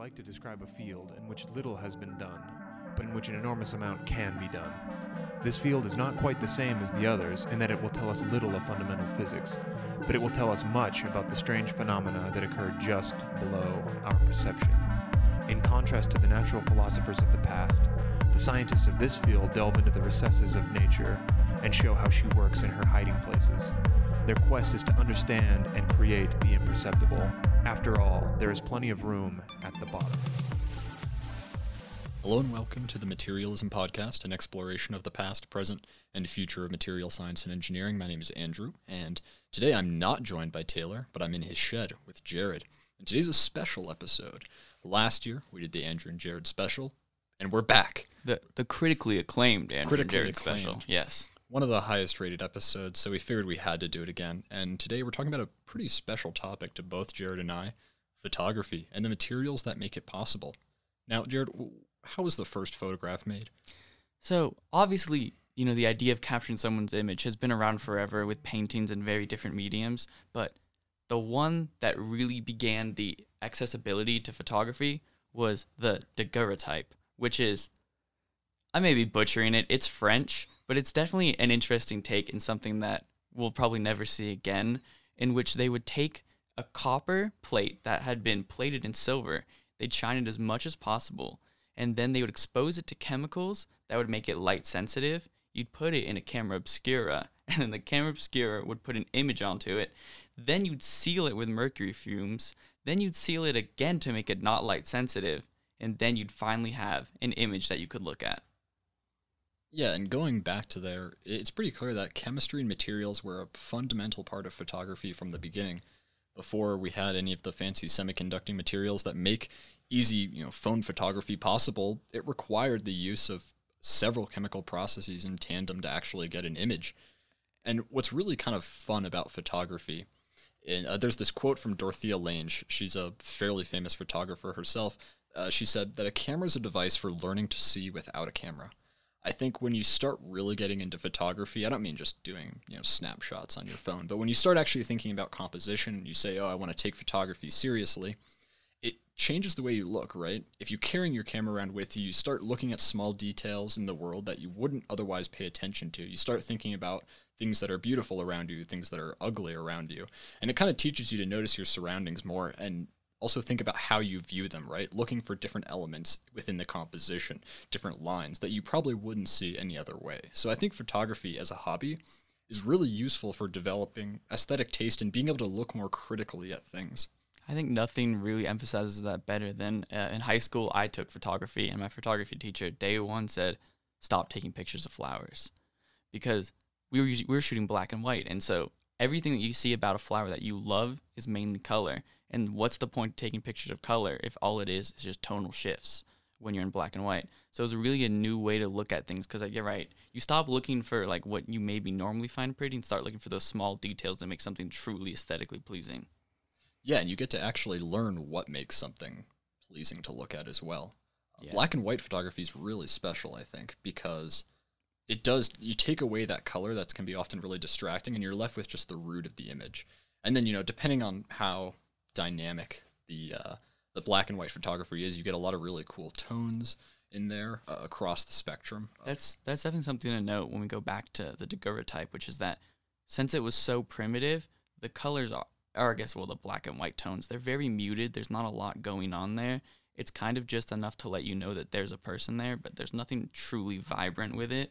like to describe a field in which little has been done, but in which an enormous amount can be done. This field is not quite the same as the others in that it will tell us little of fundamental physics, but it will tell us much about the strange phenomena that occur just below our perception. In contrast to the natural philosophers of the past, the scientists of this field delve into the recesses of nature and show how she works in her hiding places. Their quest is to understand and create the imperceptible. After all, there is plenty of room at the bottom. Hello and welcome to the Materialism Podcast, an exploration of the past, present, and future of material science and engineering. My name is Andrew, and today I'm not joined by Taylor, but I'm in his shed with Jared. And today's a special episode. Last year, we did the Andrew and Jared special, and we're back. The the critically acclaimed Andrew Critically Jared special. Yes. One of the highest rated episodes, so we figured we had to do it again. And today we're talking about a pretty special topic to both Jared and I photography and the materials that make it possible. Now, Jared, how was the first photograph made? So obviously, you know, the idea of capturing someone's image has been around forever with paintings and very different mediums, but the one that really began the accessibility to photography was the daguerreotype, which is I may be butchering it. It's French, but it's definitely an interesting take and something that we'll probably never see again, in which they would take a copper plate that had been plated in silver, they'd shine it as much as possible, and then they would expose it to chemicals that would make it light sensitive. You'd put it in a camera obscura, and then the camera obscura would put an image onto it. Then you'd seal it with mercury fumes. Then you'd seal it again to make it not light sensitive, and then you'd finally have an image that you could look at. Yeah, and going back to there, it's pretty clear that chemistry and materials were a fundamental part of photography from the beginning. Before we had any of the fancy semiconducting materials that make easy, you know, phone photography possible, it required the use of several chemical processes in tandem to actually get an image. And what's really kind of fun about photography, and uh, there's this quote from Dorothea Lange. She's a fairly famous photographer herself. Uh, she said that a camera is a device for learning to see without a camera. I think when you start really getting into photography, I don't mean just doing, you know, snapshots on your phone, but when you start actually thinking about composition and you say, "Oh, I want to take photography seriously," it changes the way you look, right? If you're carrying your camera around with you, you start looking at small details in the world that you wouldn't otherwise pay attention to. You start thinking about things that are beautiful around you, things that are ugly around you. And it kind of teaches you to notice your surroundings more and also think about how you view them, right? Looking for different elements within the composition, different lines that you probably wouldn't see any other way. So I think photography as a hobby is really useful for developing aesthetic taste and being able to look more critically at things. I think nothing really emphasizes that better than uh, in high school. I took photography, and my photography teacher, day one, said, "Stop taking pictures of flowers," because we were we were shooting black and white, and so everything that you see about a flower that you love is mainly color. And what's the point of taking pictures of color if all it is is just tonal shifts when you're in black and white? So it's really a new way to look at things because like, you're right. You stop looking for like what you maybe normally find pretty and start looking for those small details that make something truly aesthetically pleasing. Yeah, and you get to actually learn what makes something pleasing to look at as well. Uh, Yeah. Black and white photography is really special, I think, because it does you take away that color that can be often really distracting and you're left with just the root of the image. And then, you know, depending on how dynamic the uh, the black and white photography is, you get a lot of really cool tones in there uh, across the spectrum. That's that's definitely something to note when we go back to the daguerreotype, which is that since it was so primitive, the colors are, or I guess well the black and white tones, they're very muted. There's not a lot going on there. It's kind of just enough to let you know that there's a person there, but there's nothing truly vibrant with it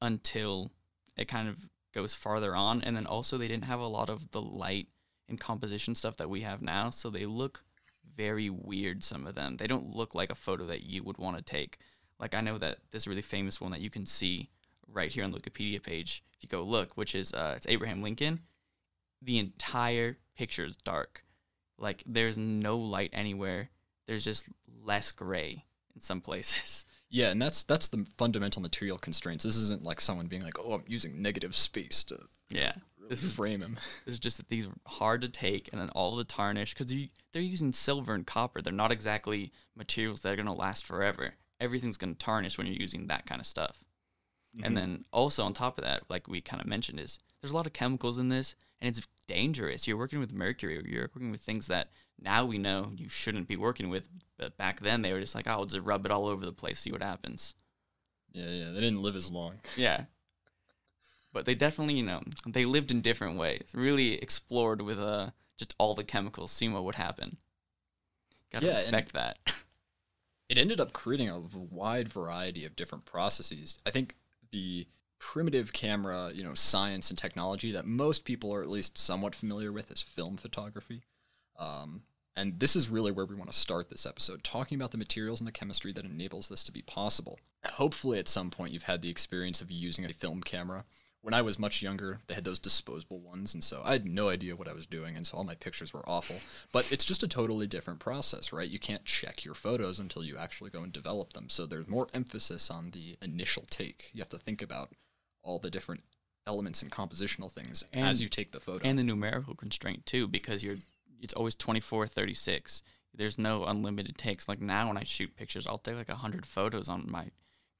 until it kind of goes farther on. And then also they didn't have a lot of the light and composition stuff that we have now, so they look very weird. Some of them they don't look like a photo that you would want to take. Like I know that this really famous one that you can see right here on the Wikipedia page if you go look, which is uh, it's Abraham Lincoln. The entire picture is dark. Like there's no light anywhere. There's just less gray in some places. Yeah, and that's that's the fundamental material constraints. This isn't like someone being like, "Oh, I'm using negative space to Yeah. Really This is frame him." This is just that these are hard to take, and then all the tarnish because they're using silver and copper. They're not exactly materials that are gonna last forever. Everything's gonna tarnish when you're using that kind of stuff. Mhm. And then also on top of that, like we kind of mentioned, is there's a lot of chemicals in this, and it's dangerous. You're working with mercury. You're working with things that now we know you shouldn't be working with. But back then they were just like, oh, I'll just rub it all over the place, see what happens. Yeah, yeah. They didn't live as long. Yeah. But they definitely, you know, they lived in different ways. Really explored with uh just all the chemicals, seeing what would happen. Gotta Yeah, respect that. it ended up creating a wide variety of different processes. I think the primitive camera, you know, science and technology that most people are at least somewhat familiar with is film photography. Um, and this is really where we want to start this episode, talking about the materials and the chemistry that enables this to be possible. Hopefully, at some point, you've had the experience of using a film camera. When I was much younger, they had those disposable ones, and so I had no idea what I was doing, and so all my pictures were awful. But it's just a totally different process, right? You can't check your photos until you actually go and develop them. So there's more emphasis on the initial take. You have to think about all the different elements and compositional things as you take the photo. and the numerical constraint too because you're it's always 24 36 there's no unlimited takes like now when i shoot pictures i'll take like 100 photos on my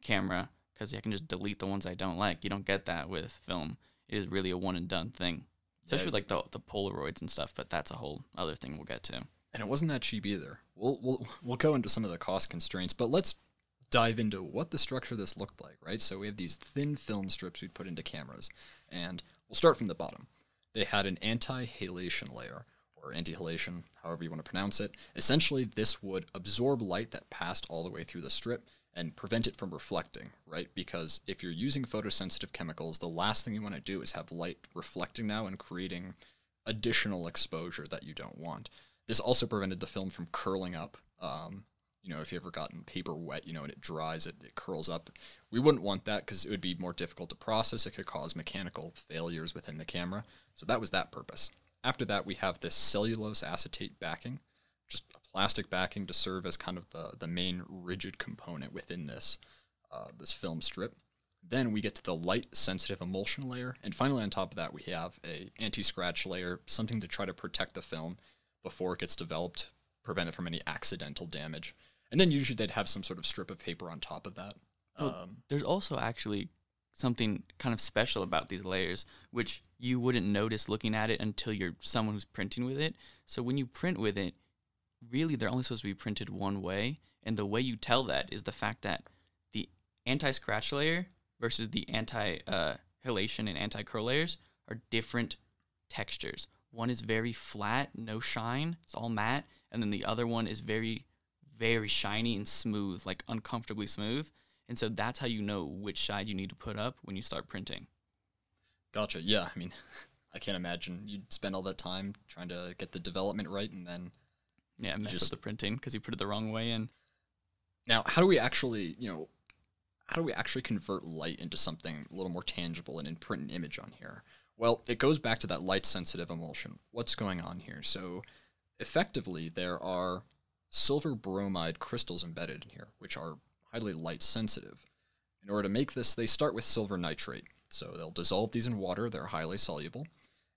camera because i can just delete the ones i don't like you don't get that with film it is really a one and done thing especially with like the, the polaroids and stuff but that's a whole other thing we'll get to and it wasn't that cheap either. We'll we'll we'll go into some of the cost constraints, but let's dive into what the structure of this looked like, right? So we have these thin film strips we'd put into cameras, and we'll start from the bottom. They had an anti-halation layer or anti-halation, however you want to pronounce it. Essentially, this would absorb light that passed all the way through the strip and prevent it from reflecting, right? Because if you're using photosensitive chemicals, the last thing you want to do is have light reflecting now and creating additional exposure that you don't want. This also prevented the film from curling up. Um, you know, if you ever gotten paper wet, you know, and it dries, it, it curls up. We wouldn't want that because it would be more difficult to process. It could cause mechanical failures within the camera. So that was that purpose. After that, we have this cellulose acetate backing, just a plastic backing to serve as kind of the, the main rigid component within this uh, this film strip. Then we get to the light sensitive emulsion layer, and finally on top of that we have a anti-scratch layer, something to try to protect the film before it gets developed, prevent it from any accidental damage. And then usually they'd have some sort of strip of paper on top of that. Oh. Um, there's also actually something kind of special about these layers which you wouldn't notice looking at it until you're someone who's printing with it so when you print with it really they're only supposed to be printed one way and the way you tell that is the fact that the anti-scratch layer versus the anti uh, halation and anti-curl layers are different textures one is very flat no shine it's all matte and then the other one is very very shiny and smooth like uncomfortably smooth and so that's how you know which side you need to put up when you start printing. gotcha. Yeah, I mean, I can't imagine you'd spend all that time trying to get the development right and then Yeah, mess just- up the printing because you put it the wrong way in. Now, how do we actually, you know, how do we actually convert light into something a little more tangible and imprint an image on here? Well, it goes back to that light sensitive emulsion. What's going on here? So, effectively, there are silver bromide crystals embedded in here, which are highly light sensitive. In order to make this, they start with silver nitrate. So, they'll dissolve these in water, they're highly soluble,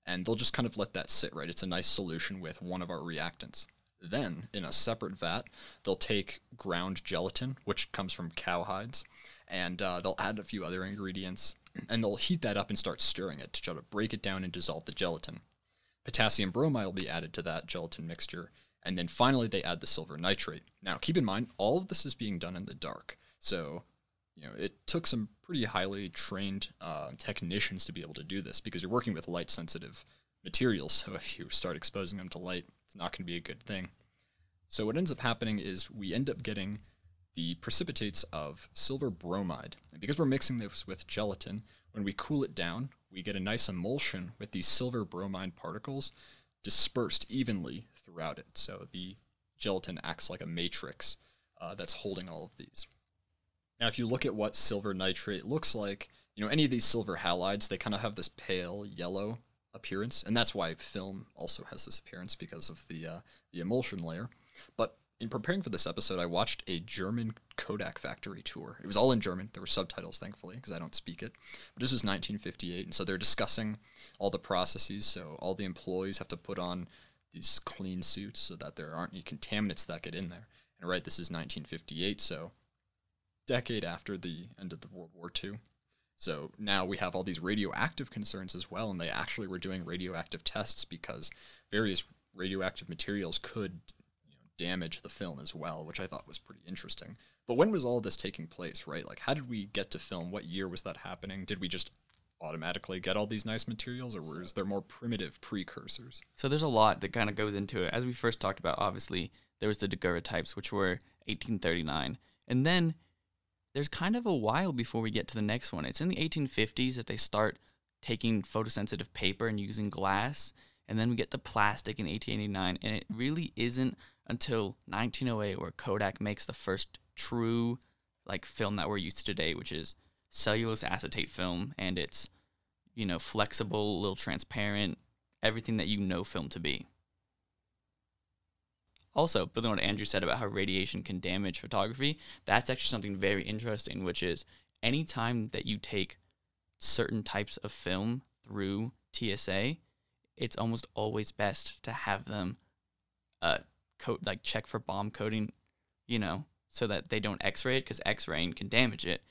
and they'll just kind of let that sit, right? It's a nice solution with one of our reactants. Then, in a separate vat, they'll take ground gelatin, which comes from cow hides, and uh, they'll add a few other ingredients, and they'll heat that up and start stirring it to try to break it down and dissolve the gelatin. Potassium bromide will be added to that gelatin mixture, and then finally they add the silver nitrate. Now, keep in mind, all of this is being done in the dark, so you know it took some pretty highly trained uh, technicians to be able to do this because you're working with light sensitive materials. So if you start exposing them to light, it's not going to be a good thing. So what ends up happening is we end up getting the precipitates of silver bromide. And because we're mixing this with gelatin, when we cool it down, we get a nice emulsion with these silver bromide particles dispersed evenly throughout it. So the gelatin acts like a matrix uh, that's holding all of these. Now, if you look at what silver nitrate looks like, you know, any of these silver halides, they kind of have this pale yellow appearance, and that's why film also has this appearance because of the uh, the emulsion layer. But in preparing for this episode, I watched a German Kodak factory tour. It was all in German. There were subtitles, thankfully, because I don't speak it. But this was 1958, and so they're discussing all the processes. So all the employees have to put on these clean suits so that there aren't any contaminants that get in there. And right, this is 1958, so decade after the end of the World War II. So now we have all these radioactive concerns as well, and they actually were doing radioactive tests because various radioactive materials could you know, damage the film as well, which I thought was pretty interesting. But when was all this taking place, right? Like, how did we get to film? What year was that happening? Did we just automatically get all these nice materials, or was there more primitive precursors? So there's a lot that kind of goes into it. As we first talked about, obviously, there was the daguerreotypes, which were 1839. And then there's kind of a while before we get to the next one. It's in the 1850s that they start taking photosensitive paper and using glass. And then we get the plastic in 1889. And it really isn't until 1908 where Kodak makes the first true like film that we're used to today, which is cellulose acetate film. And it's, you know, flexible, little transparent, everything that you know film to be. Also, building on what Andrew said about how radiation can damage photography, that's actually something very interesting, which is anytime that you take certain types of film through TSA, it's almost always best to have them uh coat like check for bomb coating, you know, so that they don't X-ray it because X-raying can damage it.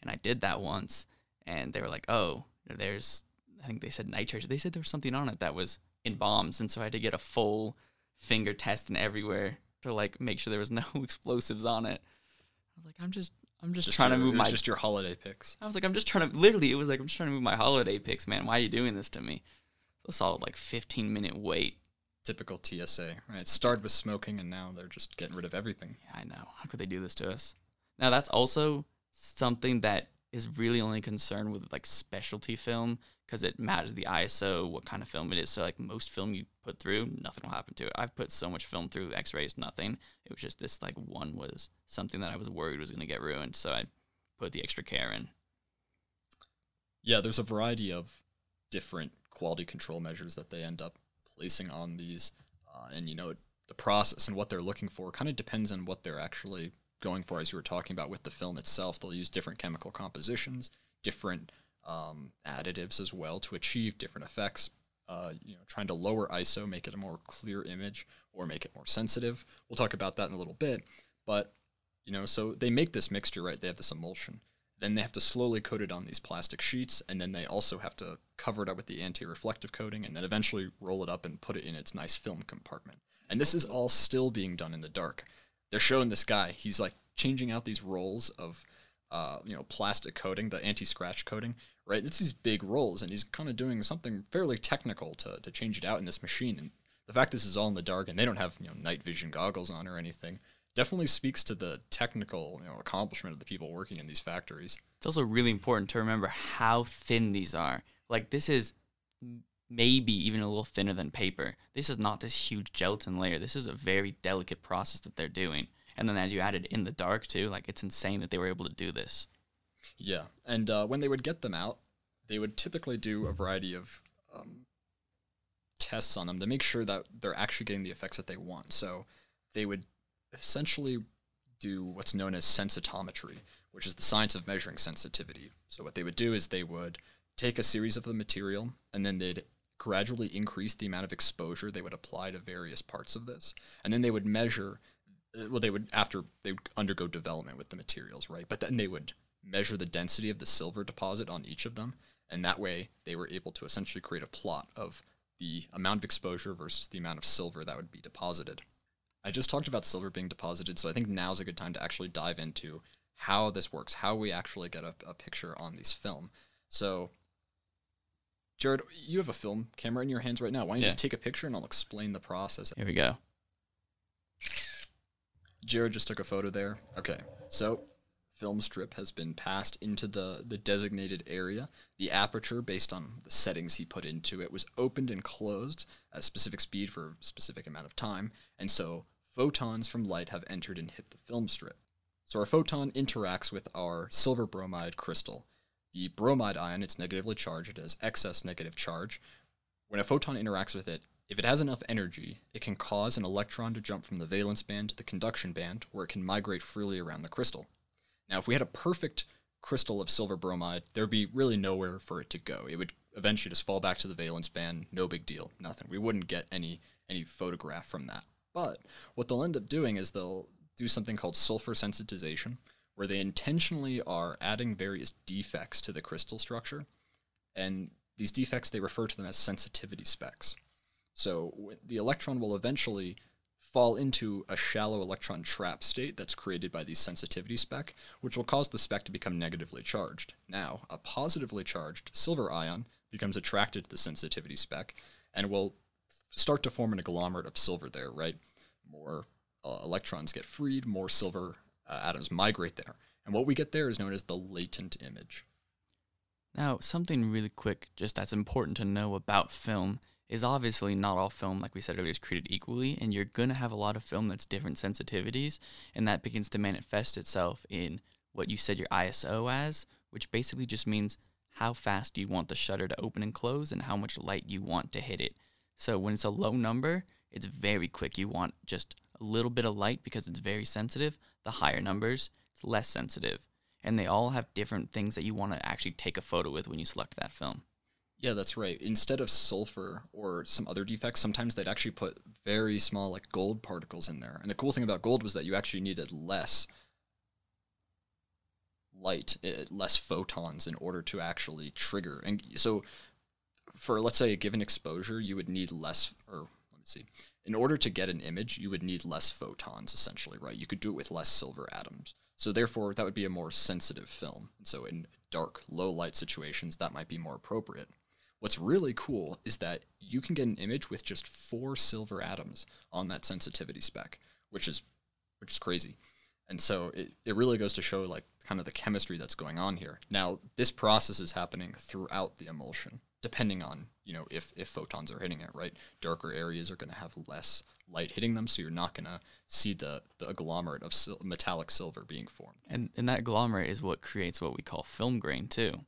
And I did that once, and they were like, "Oh, there's," I think they said nitrate. They said there was something on it that was in bombs, and so I had to get a full finger testing everywhere to like make sure there was no explosives on it. I was like, I'm just I'm just, Just trying your, to move my just your holiday picks. I was like, I'm just trying to literally it was like I'm just trying to move my holiday pics, man. Why are you doing this to me? So a solid like fifteen minute wait. Typical TSA, right? It started with smoking, and now they're just getting rid of everything. Yeah, I know. How could they do this to us? Now that's also something that is really only concerned with like specialty film because it matters the ISO, what kind of film it is. So like most film you put through, nothing will happen to it. I've put so much film through X-rays, nothing. It was just this like one was something that I was worried was gonna get ruined, so I put the extra care in. Yeah, there's a variety of different quality control measures that they end up placing on these, uh, and you know the process and what they're looking for kind of depends on what they're actually going for. As you were talking about with the film itself, they'll use different chemical compositions, different um, additives as well to achieve different effects. Uh, you know, trying to lower ISO, make it a more clear image, or make it more sensitive. We'll talk about that in a little bit, but you know, so they make this mixture, right? They have this emulsion. Then they have to slowly coat it on these plastic sheets, and then they also have to cover it up with the anti-reflective coating, and then eventually roll it up and put it in its nice film compartment. And this is all still being done in the dark. They're showing this guy. He's like changing out these rolls of, uh, you know, plastic coating, the anti-scratch coating, right? It's these big rolls, and he's kind of doing something fairly technical to to change it out in this machine. And the fact this is all in the dark, and they don't have you know night vision goggles on or anything, definitely speaks to the technical you know accomplishment of the people working in these factories. It's also really important to remember how thin these are. Like this is maybe even a little thinner than paper. This is not this huge gelatin layer. This is a very delicate process that they're doing. And then as you add it in the dark too, like it's insane that they were able to do this. Yeah, and uh, when they would get them out, they would typically do a variety of um, tests on them to make sure that they're actually getting the effects that they want. So they would essentially do what's known as sensitometry, which is the science of measuring sensitivity. So what they would do is they would take a series of the material and then they'd gradually increase the amount of exposure they would apply to various parts of this, and then they would measure. uh, Well, they would after they would undergo development with the materials, right? But then they would measure the density of the silver deposit on each of them, and that way they were able to essentially create a plot of the amount of exposure versus the amount of silver that would be deposited. I just talked about silver being deposited, so I think now's a good time to actually dive into how this works, how we actually get a, a picture on these film. So, Jared, you have a film camera in your hands right now. Why don't you Yeah. just take a picture and I'll explain the process? Here we go. Jared just took a photo there. Okay, so film strip has been passed into the, the designated area. The aperture, based on the settings he put into it, was opened and closed at a specific speed for a specific amount of time. And so photons from light have entered and hit the film strip. So our photon interacts with our silver bromide crystal. The bromide ion, it's negatively charged, it has excess negative charge. When a photon interacts with it, if it has enough energy, it can cause an electron to jump from the valence band to the conduction band, where it can migrate freely around the crystal. Now, if we had a perfect crystal of silver bromide, there'd be really nowhere for it to go. It would eventually just fall back to the valence band, no big deal, nothing. We wouldn't get any any photograph from that. But what they'll end up doing is they'll do something called sulfur sensitization, where they intentionally are adding various defects to the crystal structure, and these defects they refer to them as sensitivity specks. So the electron will eventually fall into a shallow electron trap state that's created by the sensitivity speck, which will cause the speck to become negatively charged. Now, a positively charged silver ion becomes attracted to the sensitivity speck and will start to form an agglomerate of silver there, right? More uh, electrons get freed, more silver uh, atoms migrate there. And what we get there is known as the latent image. Now, something really quick, just that's important to know about film is obviously not all film, like we said earlier, is created equally, and you're gonna have a lot of film that's different sensitivities, and that begins to manifest itself in what you said your ISO as, which basically just means how fast you want the shutter to open and close and how much light you want to hit it. So when it's a low number, it's very quick. You want just a little bit of light because it's very sensitive. The higher numbers, it's less sensitive. And they all have different things that you want to actually take a photo with when you select that film. Yeah, that's right. Instead of sulfur or some other defects, sometimes they'd actually put very small, like gold particles in there. And the cool thing about gold was that you actually needed less light, eh, less photons in order to actually trigger. And so, for let's say a given exposure, you would need less, or let me see, in order to get an image, you would need less photons, essentially, right? You could do it with less silver atoms. So, therefore, that would be a more sensitive film. And so, in dark, low light situations, that might be more appropriate. What's really cool is that you can get an image with just four silver atoms on that sensitivity speck, which is which is crazy. And so it, it really goes to show like kind of the chemistry that's going on here. Now, this process is happening throughout the emulsion, depending on, you know, if, if photons are hitting it, right? Darker areas are going to have less light hitting them, so you're not going to see the, the agglomerate of sil- metallic silver being formed. And and that agglomerate is what creates what we call film grain too,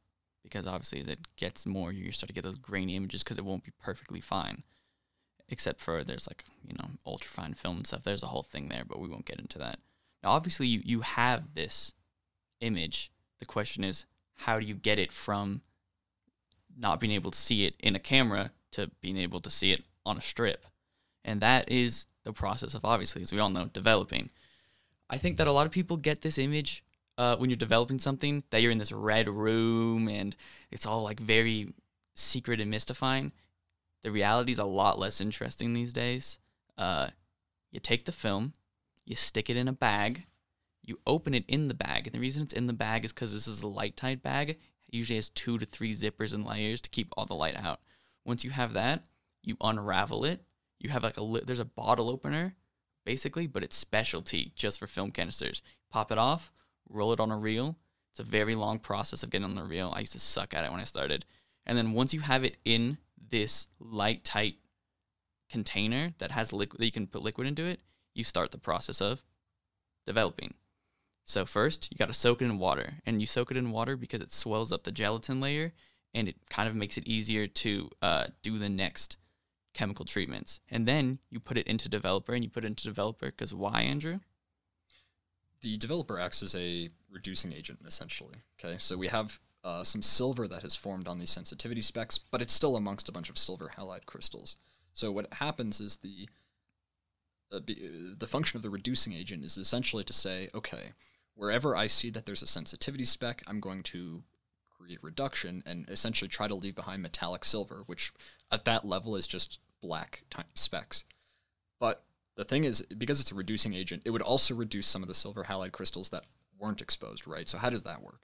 because obviously as it gets more, you start to get those grainy images because it won't be perfectly fine. Except for there's like you know ultra fine film and stuff. There's a whole thing there, but we won't get into that. Now obviously you you have this image. The question is how do you get it from not being able to see it in a camera to being able to see it on a strip? And that is the process of obviously, as we all know, developing. I think that a lot of people get this image uh, when you're developing something that you're in this red room and it's all like very secret and mystifying. The reality is a lot less interesting these days. Uh, you take the film, you stick it in a bag, you open it in the bag. And the reason it's in the bag is because this is a light tight bag. It usually has two to three zippers and layers to keep all the light out. Once you have that, you unravel it. You have like a li- there's a bottle opener basically, but it's specialty just for film canisters. Pop it off, roll it on a reel. It's a very long process of getting on the reel. I used to suck at it when I started. And then once you have it in this light tight container that has liquid that you can put liquid into it, you start the process of developing. So first, you got to soak it in water, and you soak it in water because it swells up the gelatin layer, and it kind of makes it easier to uh, do the next chemical treatments. And then you put it into developer, and you put it into developer because why, Andrew? The developer acts as a reducing agent, essentially. Okay, so we have uh, some silver that has formed on these sensitivity specks, but it's still amongst a bunch of silver halide crystals. So what happens is the uh, be, the function of the reducing agent is essentially to say, okay, wherever I see that there's a sensitivity speck, I'm going to create reduction and essentially try to leave behind metallic silver, which at that level is just black tiny specks. But the thing is, because it's a reducing agent, it would also reduce some of the silver halide crystals that weren't exposed, right? So how does that work?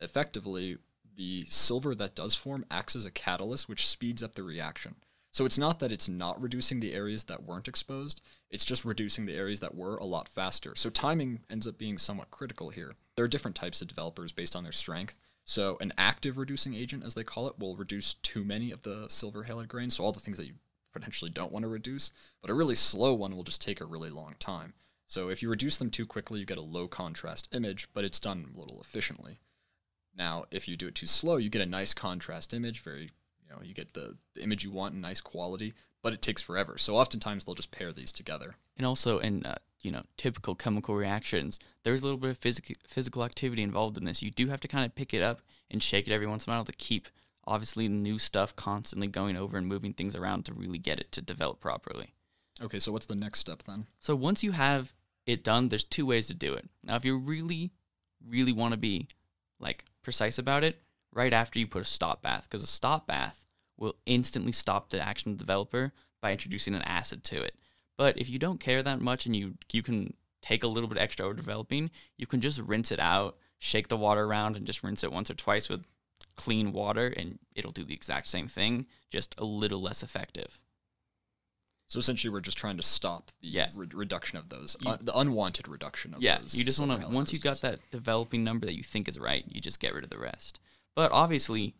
Effectively, the silver that does form acts as a catalyst, which speeds up the reaction. So it's not that it's not reducing the areas that weren't exposed, it's just reducing the areas that were a lot faster. So timing ends up being somewhat critical here. There are different types of developers based on their strength. So an active reducing agent, as they call it, will reduce too many of the silver halide grains, so all the things that you potentially don't want to reduce. But a really slow one will just take a really long time. So if you reduce them too quickly, you get a low contrast image, but it's done a little efficiently. Now, if you do it too slow, you get a nice contrast image, very you know, you get the, the image you want in nice quality, but it takes forever. So oftentimes they'll just pair these together. And also in uh, you know typical chemical reactions, there's a little bit of physical physical activity involved in this. You do have to kind of pick it up and shake it every once in a while to keep obviously new stuff constantly going over and moving things around to really get it to develop properly. Okay, so what's the next step then? So once you have it done, there's two ways to do it. Now, if you really, really want to be like precise about it, right after you put a stop bath, because a stop bath will instantly stop the action of the developer by introducing an acid to it. But if you don't care that much and you you can take a little bit extra over developing, you can just rinse it out, shake the water around, and just rinse it once or twice with clean water, and it'll do the exact same thing, just a little less effective. So essentially, we're just trying to stop the Yeah. re- reduction of those, You- uh, the unwanted reduction of yeah, those. you just want to once you've got that developing number that you think is right, you just get rid of the rest. But obviously,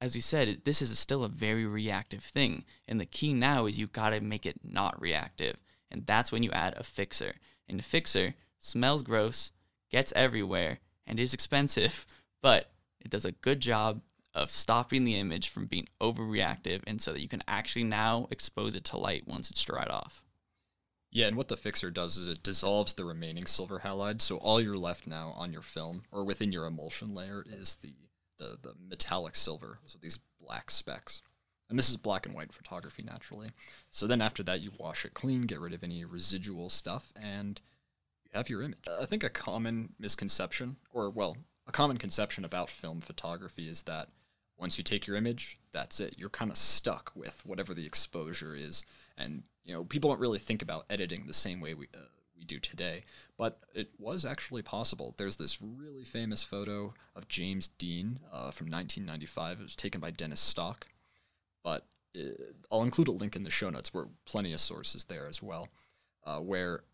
as we said, this is still a very reactive thing, and the key now is you've got to make it not reactive, and that's when you add a fixer. And a fixer smells gross, gets everywhere, and is expensive, but it does a good job of stopping the image from being overreactive, and so that you can actually now expose it to light once it's dried off. Yeah, and what the fixer does is it dissolves the remaining silver halide. So all you're left now on your film or within your emulsion layer is the the, the metallic silver. So these black specks. And this is black and white photography naturally. So then after that you wash it clean, get rid of any residual stuff, and you have your image. I think a common misconception, or well, a common conception about film photography is that once you take your image, that's it. You're kind of stuck with whatever the exposure is, and you know people don't really think about editing the same way we uh, we do today. But it was actually possible. There's this really famous photo of James Dean uh, from 1995. It was taken by Dennis Stock, but uh, I'll include a link in the show notes where plenty of sources there as well, uh, where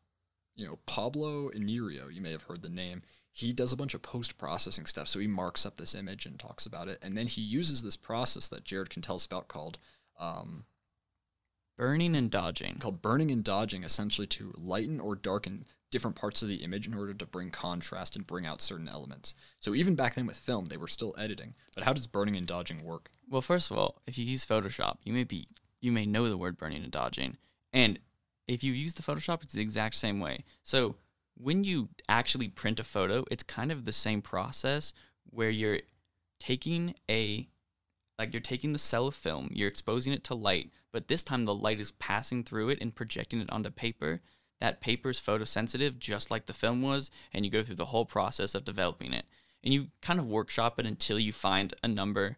you know Pablo Inirio, you may have heard the name. He does a bunch of post processing stuff. So he marks up this image and talks about it, and then he uses this process that Jared can tell us about called um, Burning and dodging. called burning and dodging, essentially to lighten or darken different parts of the image in order to bring contrast and bring out certain elements. So even back then with film, they were still editing. But how does burning and dodging work? Well, first of all, if you use Photoshop, you may be you may know the word burning and dodging. And if you use the Photoshop, it's the exact same way. So when you actually print a photo, it's kind of the same process where you're taking a like you're taking the cell of film, you're exposing it to light, but this time the light is passing through it and projecting it onto paper. That paper is photosensitive just like the film was, and you go through the whole process of developing it. And you kind of workshop it until you find a number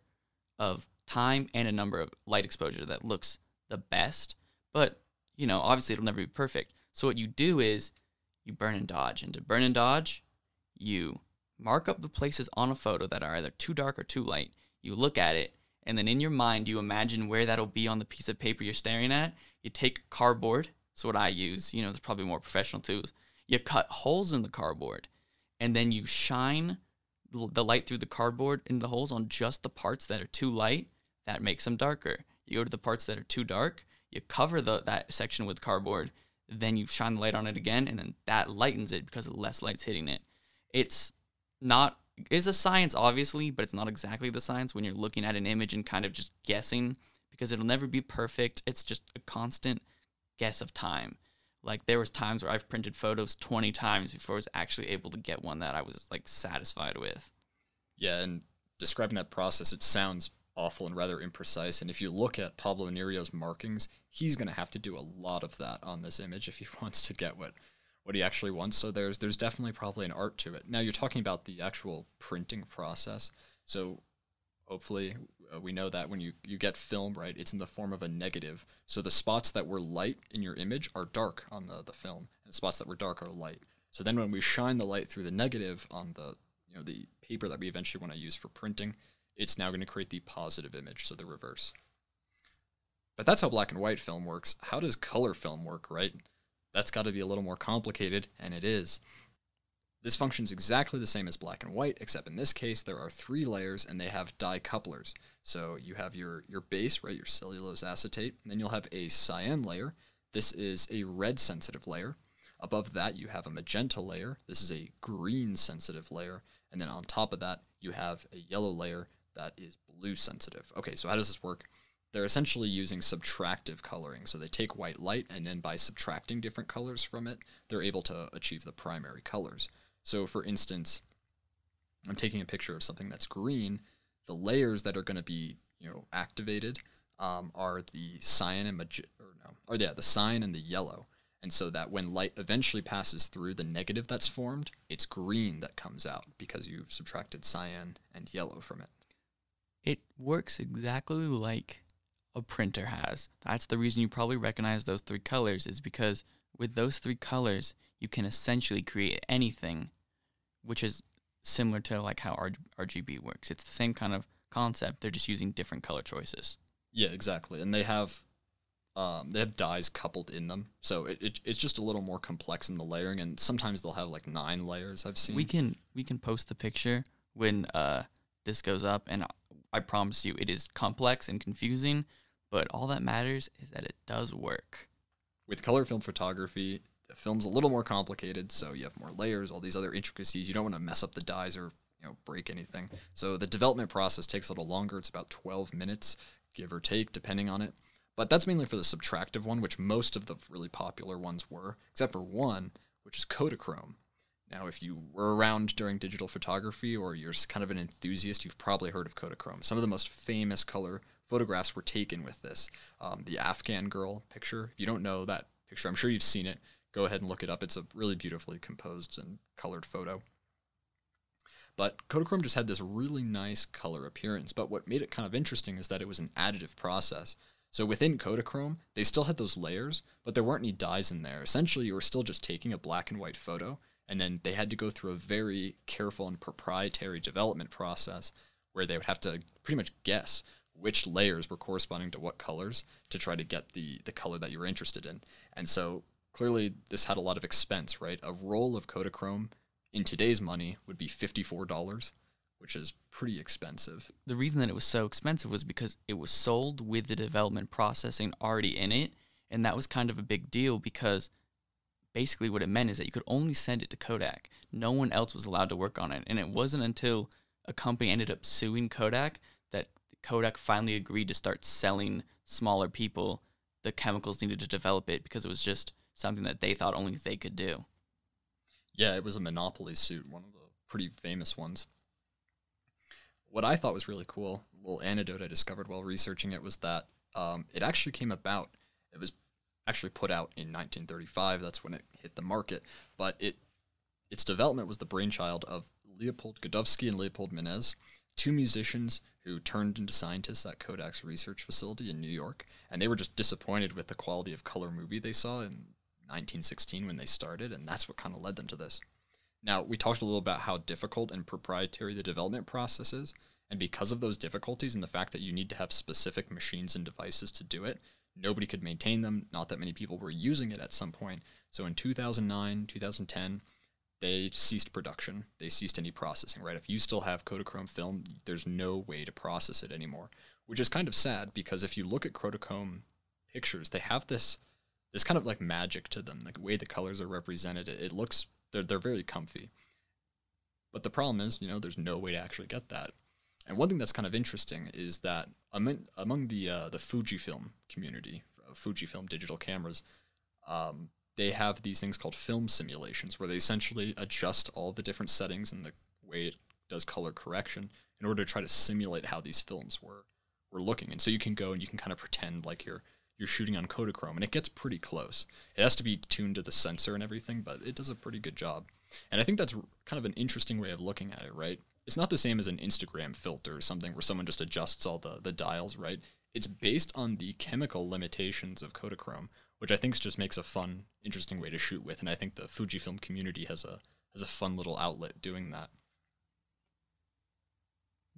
of time and a number of light exposure that looks the best. But, you know, obviously it'll never be perfect. So what you do is you burn and dodge. And to burn and dodge, you mark up the places on a photo that are either too dark or too light. You look at it, and then in your mind, you imagine where that'll be on the piece of paper you're staring at. You take cardboard. That's what I use. You know, there's probably more professional tools. You cut holes in the cardboard, and then you shine the light through the cardboard in the holes on just the parts that are too light. That makes them darker. You go to the parts that are too dark. You cover the that section with cardboard. Then you shine the light on it again, and then that lightens it because less light's hitting it. It's not is a science obviously, but it's not exactly the science when you're looking at an image and kind of just guessing because it'll never be perfect. It's just a constant guess of time. Like there was times where I've printed photos 20 times before I was actually able to get one that I was like satisfied with. Yeah, and describing that process, it sounds awful and rather imprecise. And if you look at Pablo Inirio's markings, he's going to have to do a lot of that on this image if he wants to get what what he actually wants. So there's there's definitely probably an art to it. Now you're talking about the actual printing process. So hopefully uh, we know that when you you get film right, it's in the form of a negative. So the spots that were light in your image are dark on the the film, and the spots that were dark are light. So then when we shine the light through the negative on the you know the paper that we eventually want to use for printing, it's now going to create the positive image, so the reverse. But that's how black and white film works. How does color film work, right? That's got to be a little more complicated, and it is. This functions exactly the same as black and white, except in this case there are three layers and they have dye dicouplers. So you have your, your base, right, your cellulose acetate, and then you'll have a cyan layer. This is a red sensitive layer. Above that you have a magenta layer. This is a green sensitive layer. And then on top of that you have a yellow layer that is blue sensitive. Okay, so how does this work? They're essentially using subtractive coloring. So they take white light and then by subtracting different colors from it, they're able to achieve the primary colors. So for instance, I'm taking a picture of something that's green. The layers that are going to be, you know, activated um, are the cyan and mag- or no, or yeah, the cyan and the yellow. And so that when light eventually passes through the negative that's formed, it's green that comes out because you've subtracted cyan and yellow from it. It works exactly like a printer has. That's the reason you probably recognize those three colors, is because with those three colors, you can essentially create anything, which is similar to like how R- RGB works. It's the same kind of concept. They're just using different color choices. Yeah, exactly. And they have um, they have dyes coupled in them, so it, it, it's just a little more complex in the layering. And sometimes they'll have like nine layers. I've seen. We can we can post the picture when uh this goes up, and I promise you, it is complex and confusing. But all that matters is that it does work. with color film photography, the film's a little more complicated, so you have more layers, all these other intricacies. You don't want to mess up the dyes or you know break anything. So the development process takes a little longer. It's about 12 minutes, give or take, depending on it. But that's mainly for the subtractive one, which most of the really popular ones were, except for one, which is Kodachrome. Now, if you were around during digital photography or you're kind of an enthusiast, you've probably heard of Kodachrome. Some of the most famous color photographs were taken with this. Um, the Afghan girl picture, if you don't know that picture, I'm sure you've seen it. Go ahead and look it up. It's a really beautifully composed and colored photo. But Kodachrome just had this really nice color appearance. But what made it kind of interesting is that it was an additive process. So within Kodachrome, they still had those layers, but there weren't any dyes in there. Essentially, you were still just taking a black and white photo, and then they had to go through a very careful and proprietary development process where they would have to pretty much guess which layers were corresponding to what colors to try to get the the color that you were interested in. And so clearly this had a lot of expense, right? A roll of Kodachrome in today's money would be $54, which is pretty expensive. The reason that it was so expensive was because it was sold with the development processing already in it, and that was kind of a big deal because basically what it meant is that you could only send it to Kodak. No one else was allowed to work on it, and it wasn't until a company ended up suing Kodak that Kodak finally agreed to start selling smaller people the chemicals needed to develop it because it was just something that they thought only they could do. Yeah, it was a monopoly suit, one of the pretty famous ones. What I thought was really cool, little anecdote I discovered while researching it was that um, it actually came about. It was actually put out in 1935. That's when it hit the market, but it its development was the brainchild of Leopold Godowsky and Leopold Mannes, two musicians who turned into scientists at Kodak's research facility in New York, and they were just disappointed with the quality of color movie they saw in 1916 when they started, and that's what kind of led them to this. Now, we talked a little about how difficult and proprietary the development process is, and because of those difficulties and the fact that you need to have specific machines and devices to do it, nobody could maintain them, not that many people were using it at some point. So in 2009, 2010, they ceased production. They ceased any processing, right? If you still have Kodachrome film, there's no way to process it anymore, which is kind of sad because if you look at Kodachrome pictures, they have this this kind of like magic to them. Like the way the colors are represented, it, it looks they're they're very comfy. But the problem is, you know, there's no way to actually get that. And one thing that's kind of interesting is that among among the uh, the Fujifilm community, uh, Fujifilm digital cameras, um, they have these things called film simulations, where they essentially adjust all the different settings and the way it does color correction in order to try to simulate how these films were were looking. And so you can go and you can kind of pretend like you're you're shooting on Kodachrome, and it gets pretty close. It has to be tuned to the sensor and everything, but it does a pretty good job. And I think that's kind of an interesting way of looking at it, right? It's not the same as an Instagram filter or something where someone just adjusts all the, the dials, right? It's based on the chemical limitations of Kodachrome, which I think just makes a fun, interesting way to shoot with. And I think the Fujifilm community has a has a fun little outlet doing that.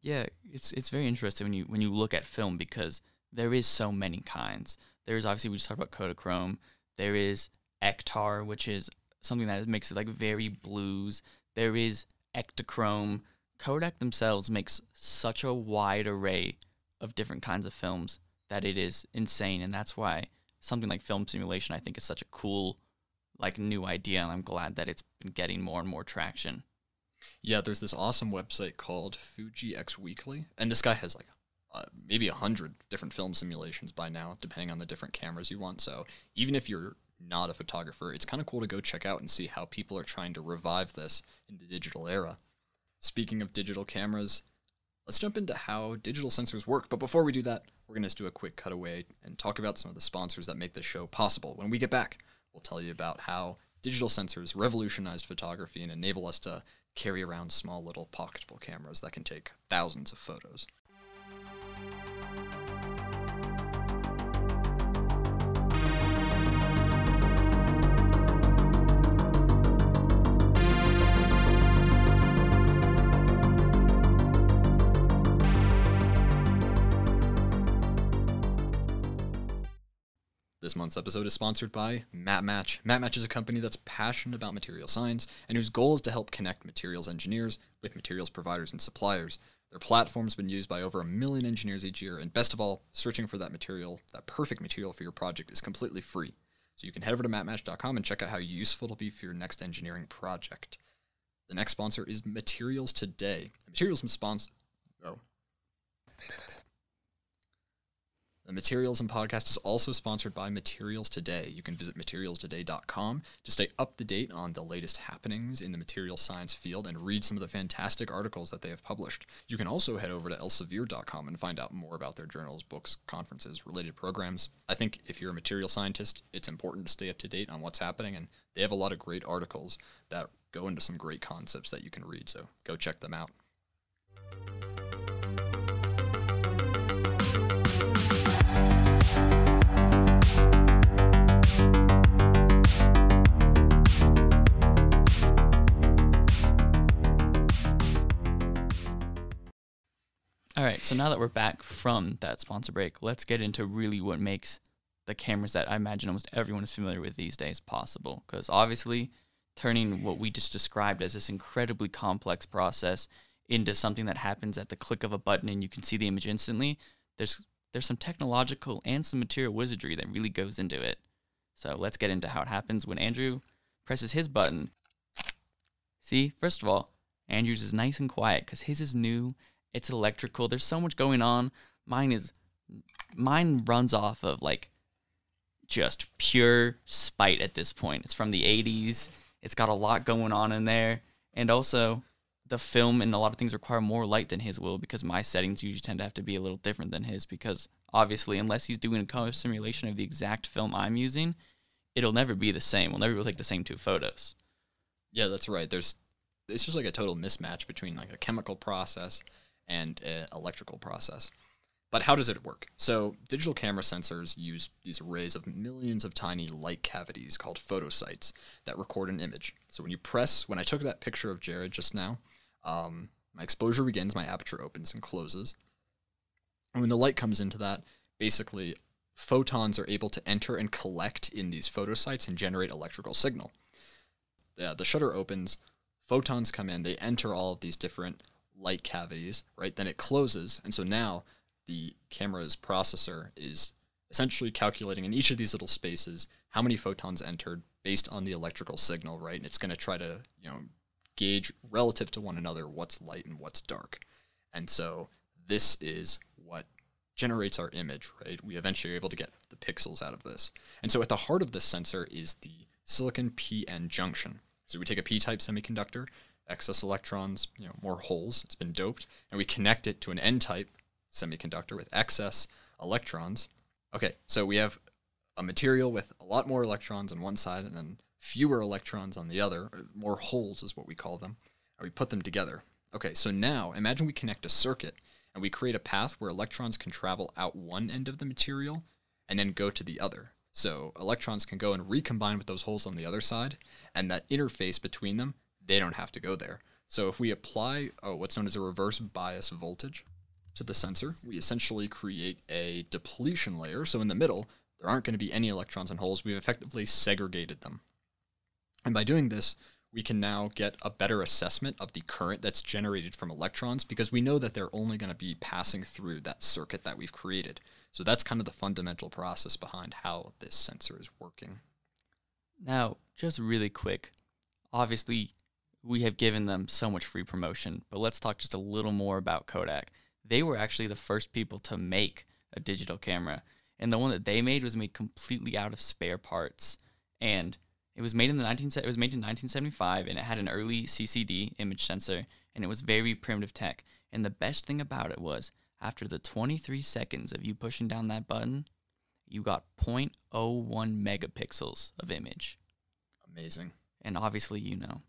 Yeah, it's it's very interesting when you when you look at film because there is so many kinds. There's obviously we just talked about Kodachrome. There is Ektar, which is something that makes it like very blues. There is Ektachrome. Kodak themselves makes such a wide array of different kinds of films that it is insane, and that's why something like film simulation I think is such a cool like new idea, and I'm glad that it's been getting more and more traction. Yeah, there's this awesome website called Fuji X Weekly, and this guy has like uh, maybe a hundred different film simulations by now, depending on the different cameras you want. So even if you're not a photographer, it's kind of cool to go check out and see how people are trying to revive this in the digital era. Speaking of digital cameras, let's jump into how digital sensors work. But before we do that, we're going to do a quick cutaway and talk about some of the sponsors that make this show possible. When we get back, we'll tell you about how digital sensors revolutionized photography and enable us to carry around small little pocketable cameras that can take thousands of photos. This month's episode is sponsored by MatMatch. MatMatch is a company that's passionate about material science and whose goal is to help connect materials engineers with materials providers and suppliers. Their platform's been used by over a million engineers each year, and best of all, searching for that material, that perfect material for your project, is completely free. So you can head over to matmatch.com and check out how useful it'll be for your next engineering project. The next sponsor is Materials Today. Materials sponsor. Oh. The Materialism Podcast is also sponsored by Materials Today. You can visit materialstoday.com to stay up to date on the latest happenings in the material science field and read some of the fantastic articles that they have published. You can also head over to elsevier.com and find out more about their journals, books, conferences, related programs. I think if you're a material scientist, it's important to stay up to date on what's happening, and they have a lot of great articles that go into some great concepts that you can read, so go check them out. Right, so now that we're back from that sponsor break, let's get into really what makes the cameras that I imagine almost everyone is familiar with these days possible. Because obviously, turning what we just described as this incredibly complex process into something that happens at the click of a button and you can see the image instantly, there's there's some technological and some material wizardry that really goes into it. So let's get into how it happens when Andrew presses his button. See, first of all, Andrew's is nice and quiet because his is new it's electrical. There's so much going on. Mine is mine runs off of like just pure spite at this point. It's from the 80s. It's got a lot going on in there. And also the film and a lot of things require more light than his will because my settings usually tend to have to be a little different than his because obviously unless he's doing a color simulation of the exact film I'm using, it'll never be the same. We'll never be able to take the same two photos. Yeah, that's right. There's it's just like a total mismatch between like a chemical process and an electrical process. But how does it work? So, digital camera sensors use these arrays of millions of tiny light cavities called photosites that record an image. So, when you press, when I took that picture of Jared just now, um, my exposure begins, my aperture opens and closes. And when the light comes into that, basically photons are able to enter and collect in these photosites and generate electrical signal. Yeah, the shutter opens, photons come in, they enter all of these different light cavities, right? Then it closes. And so now the camera's processor is essentially calculating in each of these little spaces how many photons entered based on the electrical signal, right? And it's going to try to, you know, gauge relative to one another what's light and what's dark. And so this is what generates our image, right? We eventually are able to get the pixels out of this. And so at the heart of this sensor is the silicon PN junction. So we take a p-type semiconductor excess electrons, you know, more holes. It's been doped, and we connect it to an N-type semiconductor with excess electrons. Okay, so we have a material with a lot more electrons on one side and then fewer electrons on the other. More holes is what we call them. And we put them together. Okay, so now imagine we connect a circuit and we create a path where electrons can travel out one end of the material and then go to the other. So electrons can go and recombine with those holes on the other side, and that interface between them they don't have to go there. So if we apply oh, what's known as a reverse bias voltage to the sensor, we essentially create a depletion layer. So in the middle, there aren't going to be any electrons and holes. We've effectively segregated them. And by doing this, we can now get a better assessment of the current that's generated from electrons because we know that they're only going to be passing through that circuit that we've created. So that's kind of the fundamental process behind how this sensor is working. Now, just really quick, obviously we have given them so much free promotion. But let's talk just a little more about Kodak. They were actually the first people to make a digital camera, and the one that they made was made completely out of spare parts. And it was made in the 19 it was made in 1975, and it had an early CCD image sensor, and it was very primitive tech. And the best thing about it was after the 23 seconds of you pushing down that button, you got 0.01 megapixels of image. Amazing. And obviously, you know,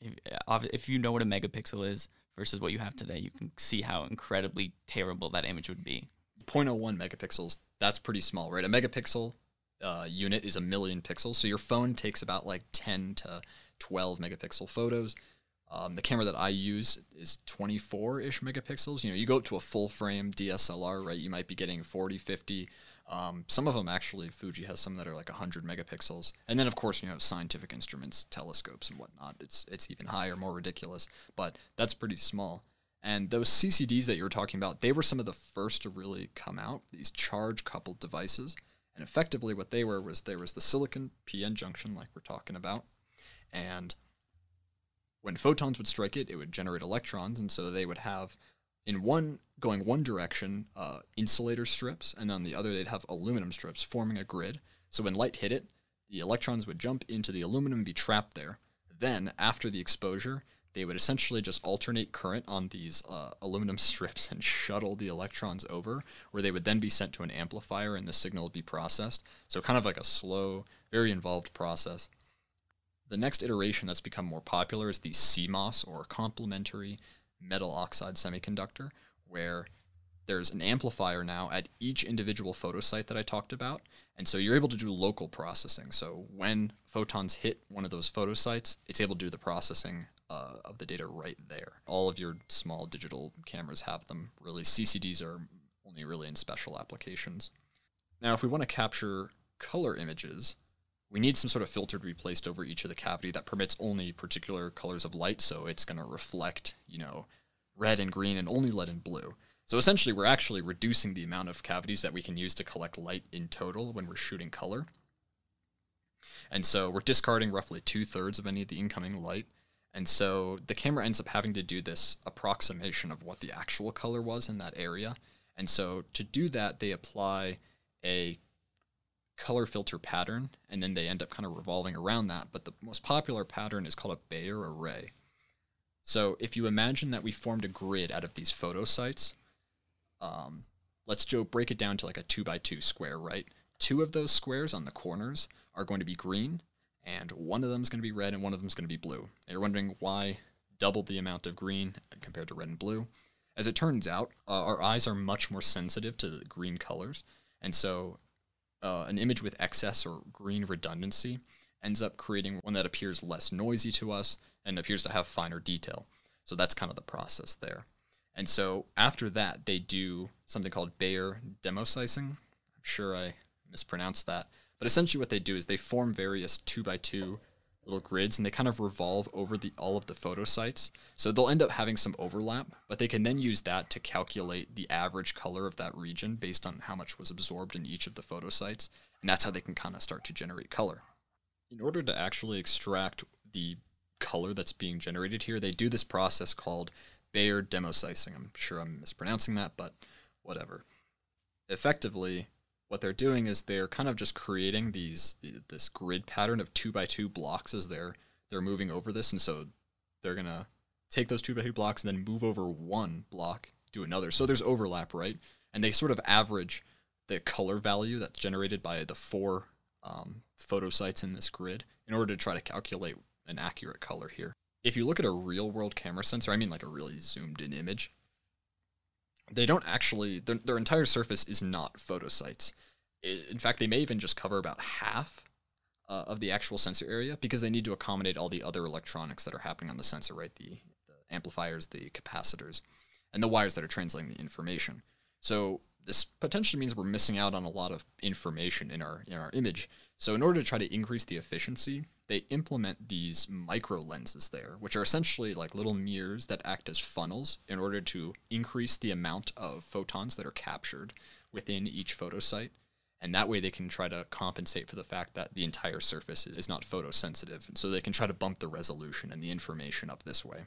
if, if you know what a megapixel is versus what you have today, you can see how incredibly terrible that image would be. 0.01 megapixels, that's pretty small, right? A megapixel uh, unit is a million pixels. So your phone takes about like 10 to 12 megapixel photos. Um, the camera that I use is 24 ish megapixels. You know, you go up to a full frame DSLR, right? You might be getting 40, 50. Um, some of them actually, Fuji has some that are like 100 megapixels, and then of course you have scientific instruments, telescopes, and whatnot. It's it's even higher, more ridiculous, but that's pretty small. And those CCDs that you were talking about, they were some of the first to really come out. These charge coupled devices, and effectively what they were was there was the silicon PN junction, like we're talking about, and when photons would strike it, it would generate electrons, and so they would have in one going one direction uh, insulator strips, and on the other they'd have aluminum strips forming a grid. So when light hit it, the electrons would jump into the aluminum and be trapped there. Then, after the exposure, they would essentially just alternate current on these uh, aluminum strips and shuttle the electrons over, where they would then be sent to an amplifier and the signal would be processed. So, kind of like a slow, very involved process. The next iteration that's become more popular is the CMOS or complementary metal oxide semiconductor, where there's an amplifier now at each individual photosite that I talked about. And so you're able to do local processing. So when photons hit one of those photosites, it's able to do the processing uh, of the data right there. All of your small digital cameras have them. Really, CCDs are only really in special applications. Now, if we want to capture color images, we need some sort of filter to be placed over each of the cavity that permits only particular colors of light. So it's going to reflect, you know, red and green and only lead and blue. So essentially, we're actually reducing the amount of cavities that we can use to collect light in total when we're shooting color. And so we're discarding roughly two thirds of any of the incoming light. And so the camera ends up having to do this approximation of what the actual color was in that area. And so to do that, they apply a color filter pattern, and then they end up kind of revolving around that. But the most popular pattern is called a Bayer array. So if you imagine that we formed a grid out of these photo sites, um, let's Joe break it down to like a two by two square, right? Two of those squares on the corners are going to be green, and one of them is going to be red, and one of them is going to be blue. And you're wondering why double the amount of green compared to red and blue. As it turns out, uh, our eyes are much more sensitive to the green colors, and so uh, an image with excess or green redundancy ends up creating one that appears less noisy to us and appears to have finer detail. So that's kind of the process there. And so after that, they do something called Bayer demosicing. I'm sure I mispronounced that. But essentially, what they do is they form various two by two little grids and they kind of revolve over the all of the photo sites. So they'll end up having some overlap, but they can then use that to calculate the average color of that region based on how much was absorbed in each of the photo sites. And that's how they can kind of start to generate color. In order to actually extract the color that's being generated here, they do this process called Bayer demosicing. I'm sure I'm mispronouncing that, but whatever. Effectively, what they're doing is they're kind of just creating these this grid pattern of two by two blocks as they're they're moving over this, and so they're gonna take those two by two blocks and then move over one block to another. So there's overlap, right? And they sort of average the color value that's generated by the four um, photo sites in this grid in order to try to calculate an accurate color here if you look at a real world camera sensor, I mean like a really zoomed in image, they don't actually, their, their entire surface is not photo sites. in fact, they may even just cover about half uh, of the actual sensor area because they need to accommodate all the other electronics that are happening on the sensor, right? The, the amplifiers, the capacitors, and the wires that are translating the information. So this potentially means we're missing out on a lot of information in our in our image. So in order to try to increase the efficiency, they implement these micro lenses there, which are essentially like little mirrors that act as funnels in order to increase the amount of photons that are captured within each photosite. And that way they can try to compensate for the fact that the entire surface is not photosensitive. And so they can try to bump the resolution and the information up this way.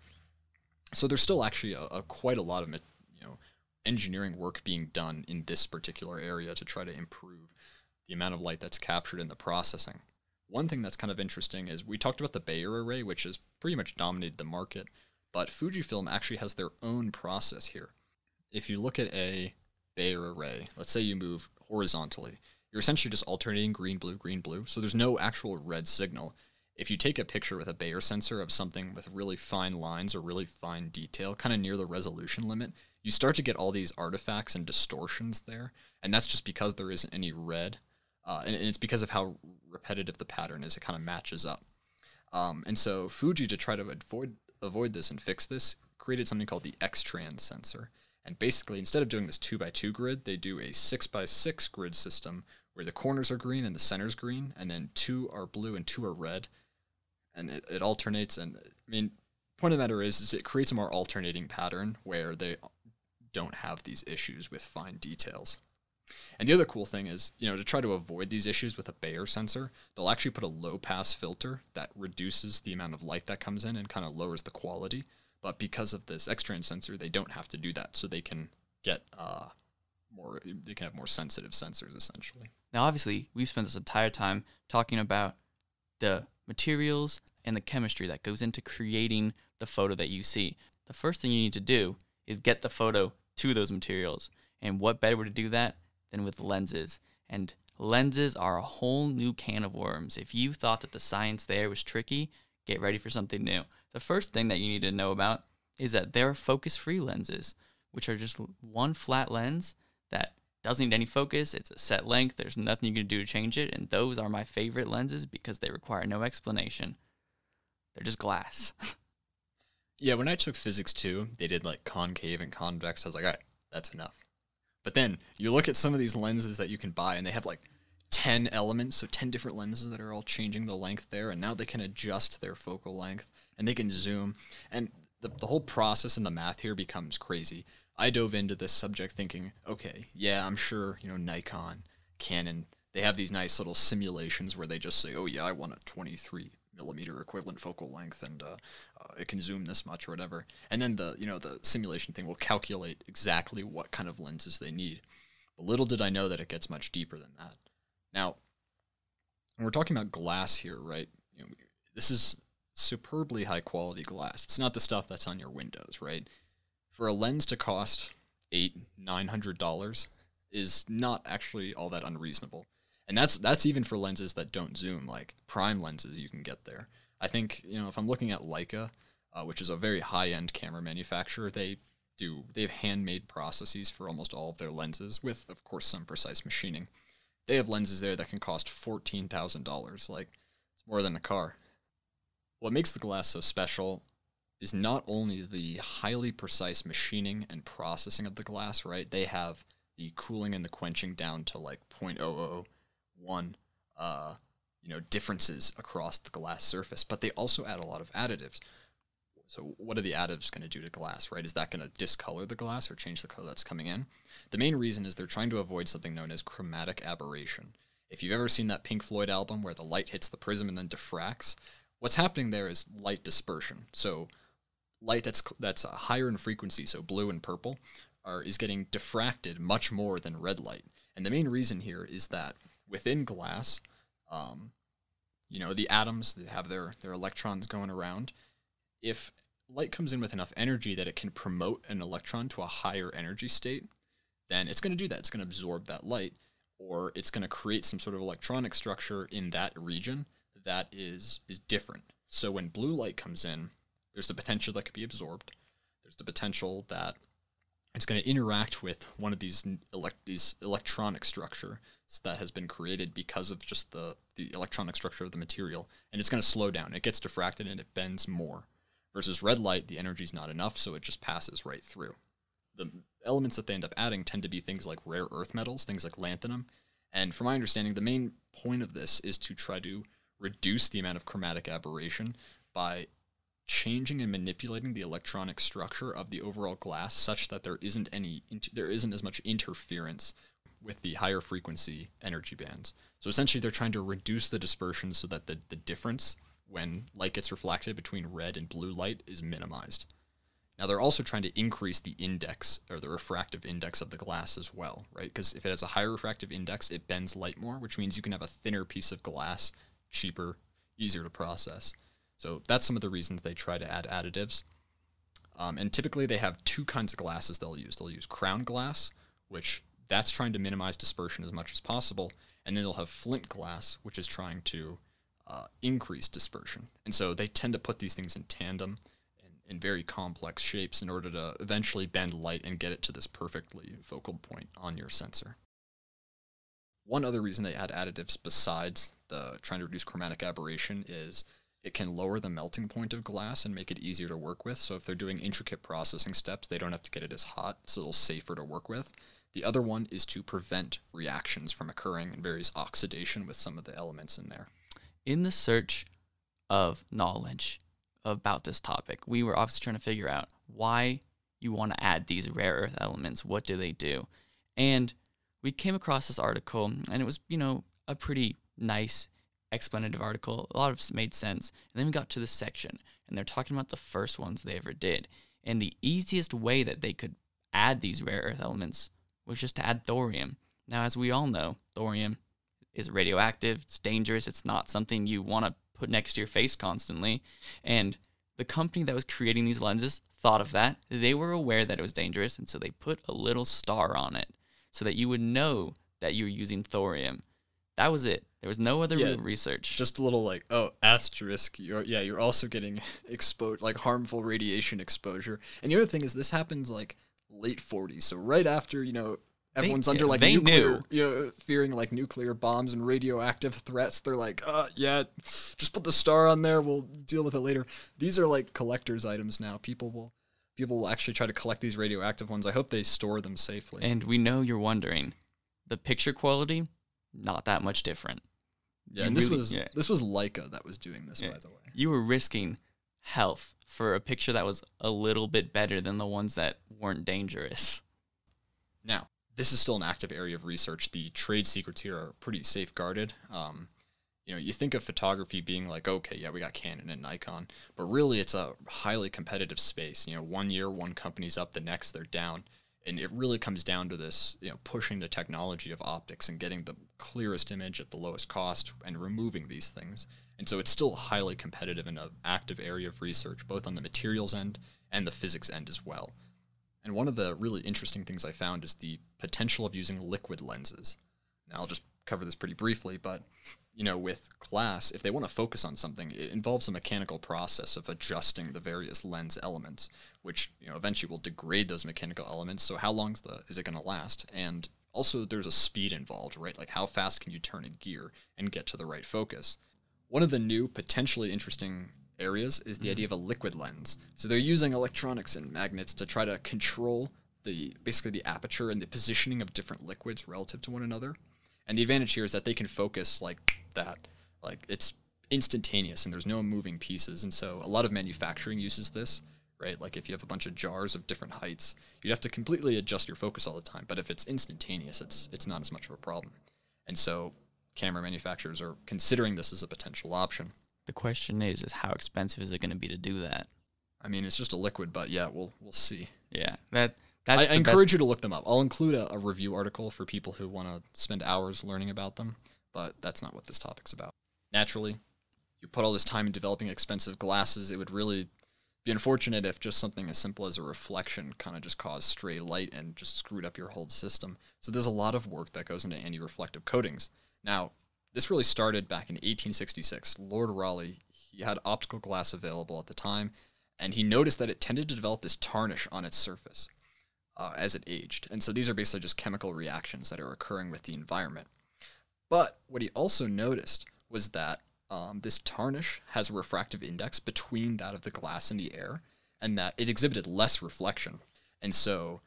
So there's still actually a, a quite a lot of you know engineering work being done in this particular area to try to improve the amount of light that's captured in the processing. One thing that's kind of interesting is we talked about the Bayer array, which has pretty much dominated the market, but Fujifilm actually has their own process here. If you look at a Bayer array, let's say you move horizontally, you're essentially just alternating green, blue, green, blue, so there's no actual red signal. If you take a picture with a Bayer sensor of something with really fine lines or really fine detail, kind of near the resolution limit, you start to get all these artifacts and distortions there. And that's just because there isn't any red. Uh, and, and, it's because of how repetitive the pattern is. It kind of matches up. Um, and so Fuji, to try to avoid, avoid this and fix this, created something called the X-Trans sensor. And basically, instead of doing this two by two grid, they do a six by six grid system where the corners are green and the center's green, and then two are blue and two are red. And it, it alternates. And I mean, point of the matter is, is it creates a more alternating pattern where they don't have these issues with fine details. And the other cool thing is, you know, to try to avoid these issues with a Bayer sensor, they'll actually put a low pass filter that reduces the amount of light that comes in and kind of lowers the quality. But because of this X-Trans sensor, they don't have to do that, so they can get uh, more. They can have more sensitive sensors essentially. Now, obviously, we've spent this entire time talking about the materials and the chemistry that goes into creating the photo that you see. The first thing you need to do is get the photo to those materials. And what better way to do that than with lenses? And lenses are a whole new can of worms. If you thought that the science there was tricky, get ready for something new. The first thing that you need to know about is that there are focus free lenses, which are just one flat lens that doesn't need any focus. It's a set length. There's nothing you can do to change it. And those are my favorite lenses because they require no explanation. They're just glass. Yeah, when I took physics two, they did like concave and convex. I was like, all right, that's enough. But then you look at some of these lenses that you can buy, and they have like 10 elements, so 10 different lenses that are all changing the length there, and now they can adjust their focal length and they can zoom. And the, the whole process and the math here becomes crazy. I dove into this subject thinking, okay, yeah, I'm sure, you know, Nikon, Canon, they have these nice little simulations where they just say, oh, yeah, I want a 23 millimeter equivalent focal length and uh, uh, it can zoom this much or whatever. And then the you know the simulation thing will calculate exactly what kind of lenses they need. But little did I know that it gets much deeper than that. Now, we're talking about glass here, right? You know, this is superbly high quality glass. It's not the stuff that's on your windows, right? For a lens to cost eight, nine hundred dollars is not actually all that unreasonable and that's that's even for lenses that don't zoom like prime lenses you can get there. I think you know if i'm looking at leica uh, which is a very high-end camera manufacturer they do they have handmade processes for almost all of their lenses with of course some precise machining. They have lenses there that can cost $14000 like it's more than a car. What makes the glass so special is not only the highly precise machining and processing of the glass right? They have the cooling and the quenching down to like 0.00 one uh, you know differences across the glass surface, but they also add a lot of additives. So what are the additives going to do to glass, right? Is that going to discolor the glass or change the color that's coming in? The main reason is they're trying to avoid something known as chromatic aberration. If you've ever seen that Pink Floyd album where the light hits the prism and then diffracts, what's happening there is light dispersion. So light that's that's higher in frequency, so blue and purple, are is getting diffracted much more than red light. And the main reason here is that within glass, um, you know, the atoms that have their, their electrons going around. If light comes in with enough energy that it can promote an electron to a higher energy state, then it's going to do that. It's going to absorb that light, or it's going to create some sort of electronic structure in that region that is is different. So when blue light comes in, there's the potential that could be absorbed. There's the potential that it's going to interact with one of these elect- these electronic structure that has been created because of just the the electronic structure of the material, and it's going to slow down. It gets diffracted and it bends more. Versus red light, the energy is not enough, so it just passes right through. The elements that they end up adding tend to be things like rare earth metals, things like lanthanum, and from my understanding, the main point of this is to try to reduce the amount of chromatic aberration by changing and manipulating the electronic structure of the overall glass such that there isn't any there isn't as much interference with the higher frequency energy bands. So essentially they're trying to reduce the dispersion so that the, the difference when light gets reflected between red and blue light is minimized. Now they're also trying to increase the index or the refractive index of the glass as well, right? Because if it has a higher refractive index, it bends light more, which means you can have a thinner piece of glass, cheaper, easier to process. So that's some of the reasons they try to add additives. Um, and typically they have two kinds of glasses they'll use. They'll use crown glass, which that's trying to minimize dispersion as much as possible. And then they'll have flint glass, which is trying to uh, increase dispersion. And so they tend to put these things in tandem in, in very complex shapes in order to eventually bend light and get it to this perfectly focal point on your sensor. One other reason they add additives besides the trying to reduce chromatic aberration is it can lower the melting point of glass and make it easier to work with. So if they're doing intricate processing steps, they don't have to get it as hot, it's safer to work with. The other one is to prevent reactions from occurring and various oxidation with some of the elements in there. In the search of knowledge about this topic, we were obviously trying to figure out why you want to add these rare earth elements. What do they do? And we came across this article, and it was, you know, a pretty nice explanative article. A lot of it made sense. And then we got to this section, and they're talking about the first ones they ever did. And the easiest way that they could add these rare earth elements was just to add thorium. Now, as we all know, thorium is radioactive, it's dangerous, it's not something you want to put next to your face constantly. And the company that was creating these lenses thought of that. They were aware that it was dangerous, and so they put a little star on it so that you would know that you were using thorium. That was it. There was no other Yeah, real research. Just a little like, oh, asterisk. You're yeah, you're also getting exposed like harmful radiation exposure. And the other thing is this happens like late 40s, so right after you know everyone's under like they nuclear, knew. you know, fearing like nuclear bombs and radioactive threats. They're like, uh, yeah, just put the star on there. We'll deal with it later. These are like collectors' items now. People will people will actually try to collect these radioactive ones. I hope they store them safely. and we know you're wondering, the picture quality, not that much different. yeah, you and this really- was yeah. this was Leica that was doing this, Yeah. by the way. You were risking health for a picture that was a little bit better than the ones that weren't dangerous. Now, this is still an active area of research. The trade secrets here are pretty safeguarded. Um, you know, you think of photography being like, okay, yeah, we got Canon and Nikon, but really it's a highly competitive space. You know, one year one company's up, the next they're down. And it really comes down to this, you know, pushing the technology of optics and getting the clearest image at the lowest cost and removing these things. And so it's still highly competitive and an active area of research, both on the materials end and the physics end as well. And one of the really interesting things I found is the potential of using liquid lenses. Now, I'll just cover this pretty briefly, but you know, with glass, if they want to focus on something, it involves a mechanical process of adjusting the various lens elements, which you know eventually will degrade those mechanical elements. So, how long is the is it going to last? And also, there's a speed involved, right? Like how fast can you turn a gear and get to the right focus? One of the new, potentially interesting areas is the idea of a liquid lens. So they're using electronics and magnets to try to control the basically the aperture and the positioning of different liquids relative to one another. And the advantage here is that they can focus like that. Like it's instantaneous and there's no moving pieces. And so a lot of manufacturing uses this, right? Like if you have a bunch of jars of different heights, you'd have to completely adjust your focus all the time. But if it's instantaneous, it's it's not as much of a problem. And so camera manufacturers are considering this as a potential option. The question is, is how expensive is it going to be to do that? I mean, it's just a liquid, but yeah, we'll we'll see. Yeah, that I, that's I encourage you to look them up. I'll include a, a review article for people who want to spend hours learning about them, but that's not what this topic's about. Naturally, you put all this time in developing expensive glasses, it would really be unfortunate if just something as simple as a reflection kind of just caused stray light and just screwed up your whole system. So there's a lot of work that goes into anti-reflective coatings. Now, this really started back in 1866. Lord Rayleigh, he had optical glass available at the time, and he noticed that it tended to develop this tarnish on its surface uh, as it aged. And so these are basically just chemical reactions that are occurring with the environment. But what he also noticed was that um, this tarnish has a refractive index between that of the glass and the air, and that it exhibited less reflection. And so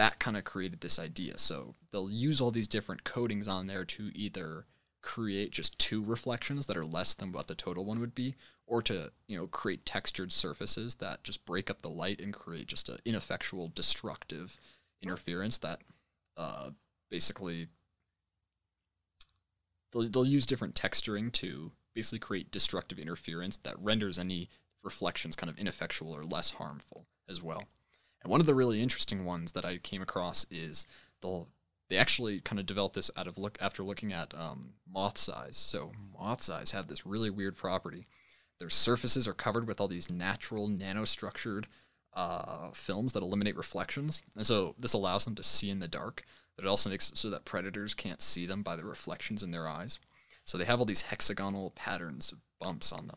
that kind of created this idea. So they'll use all these different coatings on there to either create just two reflections that are less than what the total one would be, or to you know create textured surfaces that just break up the light and create just an ineffectual, destructive interference that uh, basically they'll, they'll use different texturing to basically create destructive interference that renders any reflections kind of ineffectual or less harmful as well. And one of the really interesting ones that I came across is they'll they actually kind of developed this out of look after looking at um, moth's eyes. So moth's eyes have this really weird property. Their surfaces are covered with all these natural nanostructured uh, films that eliminate reflections, and so this allows them to see in the dark. But it also makes it so that predators can't see them by the reflections in their eyes. So they have all these hexagonal patterns of bumps on them.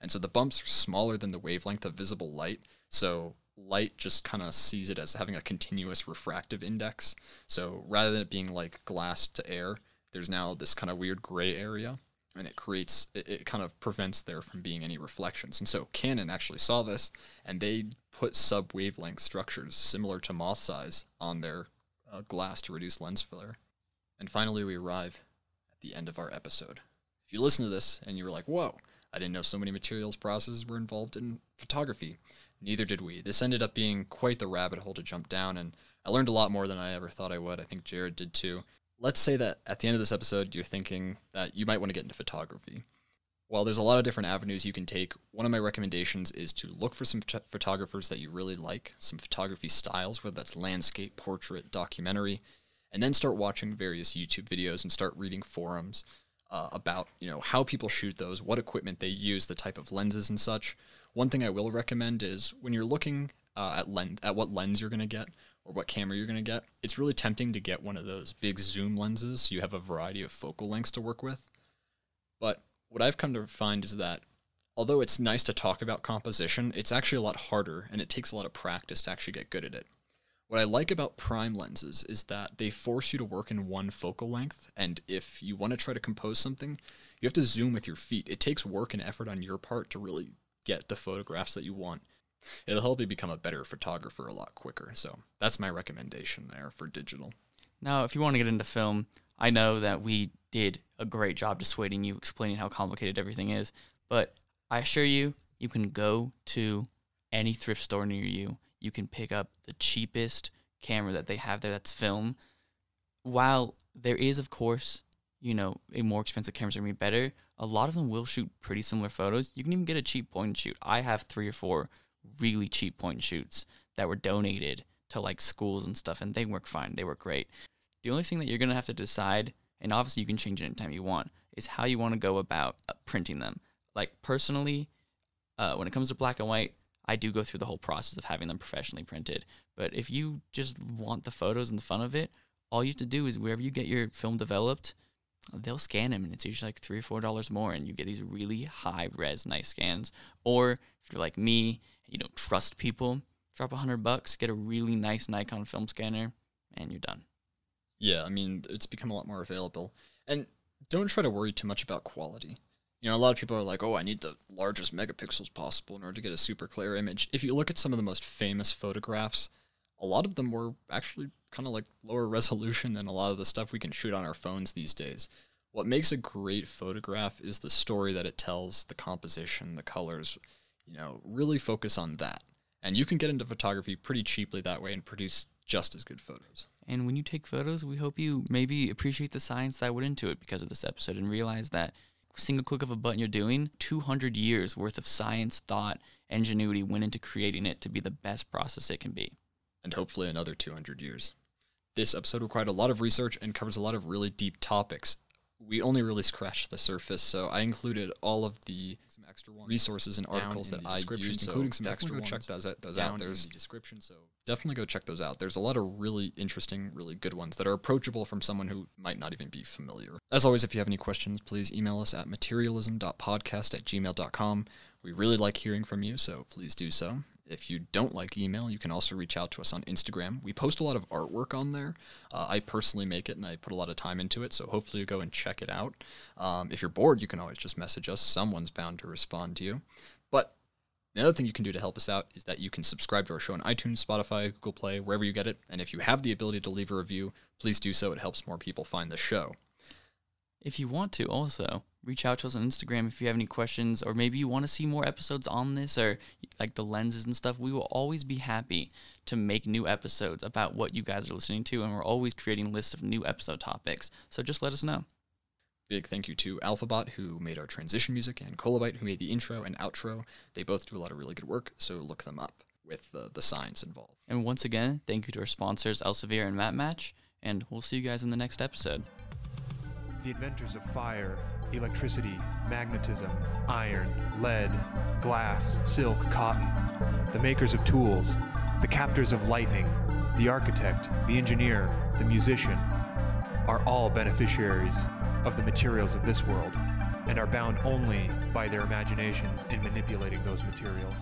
And so the bumps are smaller than the wavelength of visible light. So light just kind of sees it as having a continuous refractive index. So rather than it being like glass to air, there's now this kind of weird gray area. and it creates it, it kind of prevents there from being any reflections. And so Canon actually saw this, and they put sub wavelength structures similar to moth's eyes on their uh, glass to reduce lens flare. And finally, we arrive at the end of our episode. If you listen to this and you were like, "Whoa!" I didn't know so many materials processes were involved in photography. Neither did we. This ended up being quite the rabbit hole to jump down, and I learned a lot more than I ever thought I would. I think Jared did too. Let's say that at the end of this episode, you're thinking that you might want to get into photography. While there's a lot of different avenues you can take, one of my recommendations is to look for some ph- photographers that you really like, some photography styles, whether that's landscape, portrait, documentary, and then start watching various YouTube videos and start reading forums uh, about you know how people shoot those, what equipment they use, the type of lenses and such. One thing I will recommend is when you're looking uh, at lens at what lens you're going to get or what camera you're going to get, it's really tempting to get one of those big zoom lenses. So you have a variety of focal lengths to work with. But what I've come to find is that although it's nice to talk about composition, it's actually a lot harder and it takes a lot of practice to actually get good at it. What I like about prime lenses is that they force you to work in one focal length, and if you want to try to compose something, you have to zoom with your feet. It takes work and effort on your part to really get the photographs that you want. It'll help you become a better photographer a lot quicker. So that's my recommendation there for digital. Now, if you want to get into film, I know that we did a great job dissuading you, explaining how complicated everything is, but I assure you, you can go to any thrift store near you you can pick up the cheapest camera that they have there that's film. While there is, of course, you know, a more expensive camera's gonna be better, a lot of them will shoot pretty similar photos. You can even get a cheap point and shoot. I have three or four really cheap point and shoots that were donated to like schools and stuff, and they work fine. They work great. The only thing that you're gonna have to decide, and obviously you can change it anytime you want, is how you want to go about uh, printing them. Like personally, uh, when it comes to black and white, I do go through the whole process of having them professionally printed. But if you just want the photos and the fun of it, all you have to do is wherever you get your film developed, they'll scan them and it's usually like three or four dollars more and you get these really high res nice scans. Or if you're like me, you don't trust people, drop a hundred bucks, get a really nice Nikon film scanner, and you're done. Yeah, I mean it's become a lot more available. And don't try to worry too much about quality. You know, a lot of people are like, oh, I need the largest megapixels possible in order to get a super clear image. If you look at some of the most famous photographs, a lot of them were actually kind of like lower resolution than a lot of the stuff we can shoot on our phones these days. What makes a great photograph is the story that it tells, the composition, the colors. You know, really focus on that. And you can get into photography pretty cheaply that way and produce just as good photos. And when you take photos, we hope you maybe appreciate the science that went into it because of this episode and realize that single click of a button you're doing, 200 years worth of science, thought, ingenuity went into creating it to be the best process it can be. And hopefully another 200 years. This episode required a lot of research and covers a lot of really deep topics. We only really scratched the surface, so I included all of the some extra resources and articles that I used, including some extra go check those, those out. There's the description, so definitely go check those out. There's a lot of really interesting, really good ones that are approachable from someone who might not even be familiar. As always, if you have any questions, please email us at materialism.podcast at gmail.com. We really like hearing from you, so please do so. If you don't like email, you can also reach out to us on Instagram. We post a lot of artwork on there. Uh, I personally make it and I put a lot of time into it, so hopefully you go and check it out. Um, if you're bored, you can always just message us. Someone's bound to respond to you. But the other thing you can do to help us out is that you can subscribe to our show on iTunes, Spotify, Google Play, wherever you get it. And if you have the ability to leave a review, please do so. It helps more people find the show. If you want to, also reach out to us on Instagram if you have any questions, or maybe you want to see more episodes on this, or like the lenses and stuff. We will always be happy to make new episodes about what you guys are listening to, and we're always creating lists of new episode topics. So just let us know. Big thank you to Alphabot, who made our transition music, and Kolobite, who made the intro and outro. They both do a lot of really good work, so look them up with the, the science involved. And once again, thank you to our sponsors, Elsevier and MatMatch, and we'll see you guys in the next episode the inventors of fire, electricity, magnetism, iron, lead, glass, silk, cotton, the makers of tools, the captors of lightning, the architect, the engineer, the musician, are all beneficiaries of the materials of this world and are bound only by their imaginations in manipulating those materials.